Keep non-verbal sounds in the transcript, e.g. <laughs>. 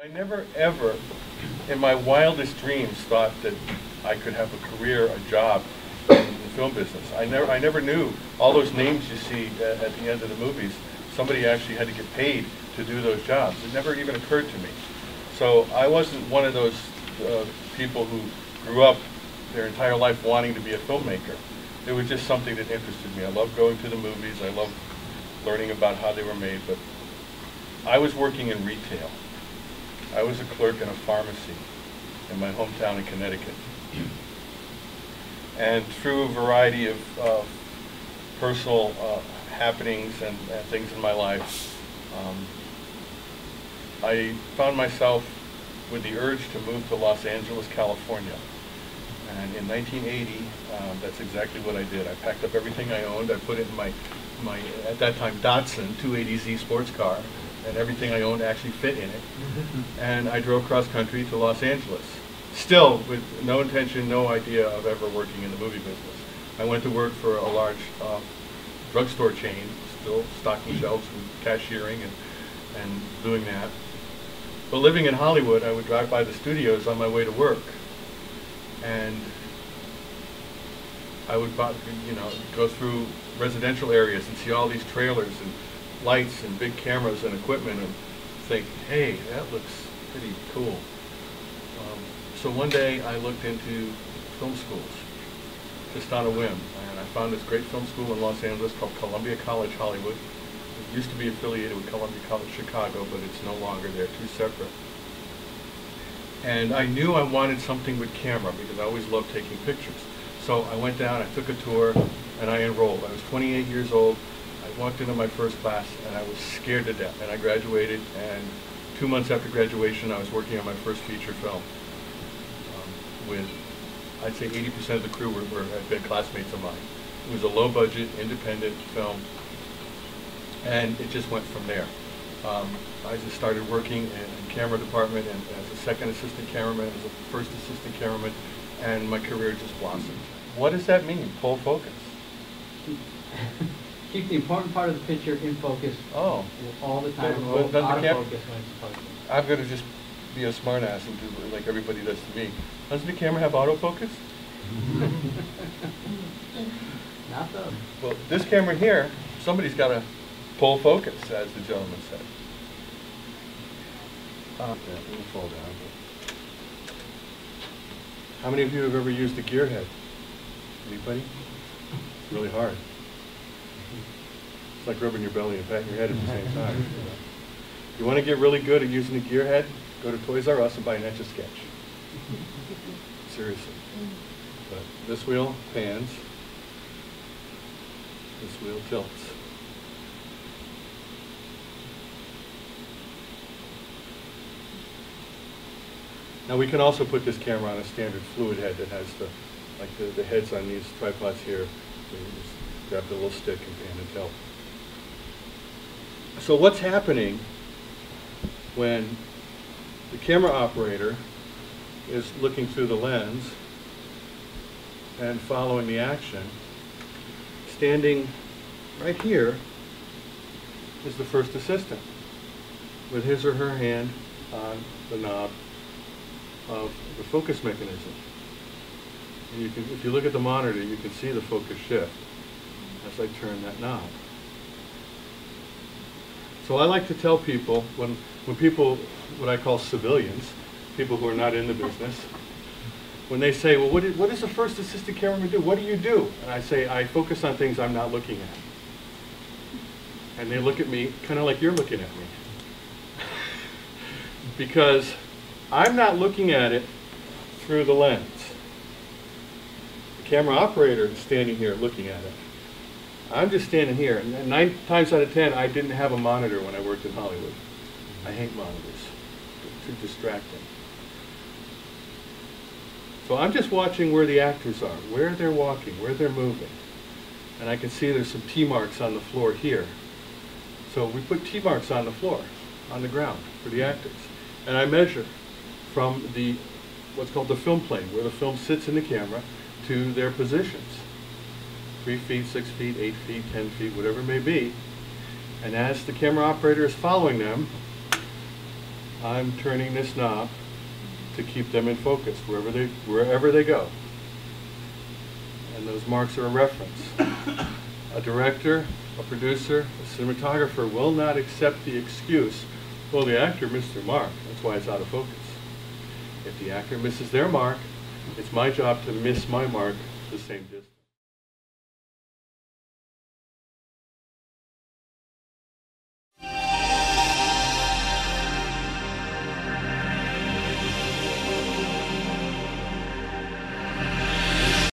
I never ever, in my wildest dreams, thought that I could have a career, a job in the film business. I never, I never knew all those names you see at, at the end of the movies. Somebody actually had to get paid to do those jobs. It never even occurred to me. So I wasn't one of those uh, people who grew up their entire life wanting to be a filmmaker. It was just something that interested me. I loved going to the movies. I loved learning about how they were made. But I was working in retail. I was a clerk in a pharmacy in my hometown in Connecticut. And through a variety of uh, personal uh, happenings and, and things in my life, um, I found myself with the urge to move to Los Angeles, California. And in 1980, um, that's exactly what I did. I packed up everything I owned. I put it in my, my at that time, Datsun 280Z sports car and everything I owned actually fit in it. And I drove cross country to Los Angeles, still with no intention, no idea of ever working in the movie business. I went to work for a large uh, drugstore chain, still stocking shelves and cashiering and, and doing that. But living in Hollywood, I would drive by the studios on my way to work. And I would, you know, go through residential areas and see all these trailers and lights and big cameras and equipment and think, hey, that looks pretty cool. Um, so one day I looked into film schools, just on a whim, and I found this great film school in Los Angeles called Columbia College Hollywood. It used to be affiliated with Columbia College Chicago, but it's no longer. They're two separate. And I knew I wanted something with camera because I always loved taking pictures. So I went down, I took a tour, and I enrolled. I was 28 years old walked into my first class and I was scared to death. And I graduated, and two months after graduation, I was working on my first feature film um, with, I'd say 80% of the crew were, were, had been classmates of mine. It was a low-budget, independent film, and it just went from there. Um, I just started working in the camera department and as a second assistant cameraman, as a first assistant cameraman, and my career just blossomed. What does that mean, pull focus? <laughs> keep the important part of the picture in focus Oh. all the time, But- but doesn't out of the cam- focus when it's supposed to. I've got to just be a smartass and do like everybody does to me. Doesn't the camera have autofocus? <laughs> Not the, Well, this camera here, somebody's gotta pull focus, as the gentleman said. Uh, yeah, it'll fall down. How many of you have ever used a gearhead? Anybody? It's really hard. Like rubbing your belly and patting your head at the same time. You want to get really good at using a gearhead? Go to Toys R Us and buy an Etch a Sketch. Seriously. But this wheel pans. This wheel tilts. Now we can also put this camera on a standard fluid head that has the, like the, the heads on these tripods here. So you just grab the little stick and pan and tilt. So what's happening when the camera operator is looking through the lens and following the action, standing right here is the first assistant with his or her hand on the knob of the focus mechanism. And you can, if you look at the monitor, you can see the focus shift as I turn that knob. So I like to tell people, when, when people, what I call civilians, people who are not in the business, when they say, well, what, did, what does a first assistant cameraman do? What do you do? And I say, I focus on things I'm not looking at. And they look at me kind of like you're looking at me. <laughs> because I'm not looking at it through the lens. The camera operator is standing here looking at it. I'm just standing here. And nine times out of ten, I didn't have a monitor when I worked in Hollywood. I hate monitors. Too distracting. So I'm just watching where the actors are, where they're walking, where they're moving. And I can see there's some T marks on the floor here. So we put T marks on the floor, on the ground, for the actors. And I measure from the, what's called the film plane, where the film sits in the camera, to their positions three feet, six feet, eight feet, ten feet, whatever it may be. And as the camera operator is following them, I'm turning this knob to keep them in focus wherever they, wherever they go. And those marks are a reference. A director, a producer, a cinematographer will not accept the excuse, well, the actor missed their mark, that's why it's out of focus. If the actor misses their mark, it's my job to miss my mark the same distance.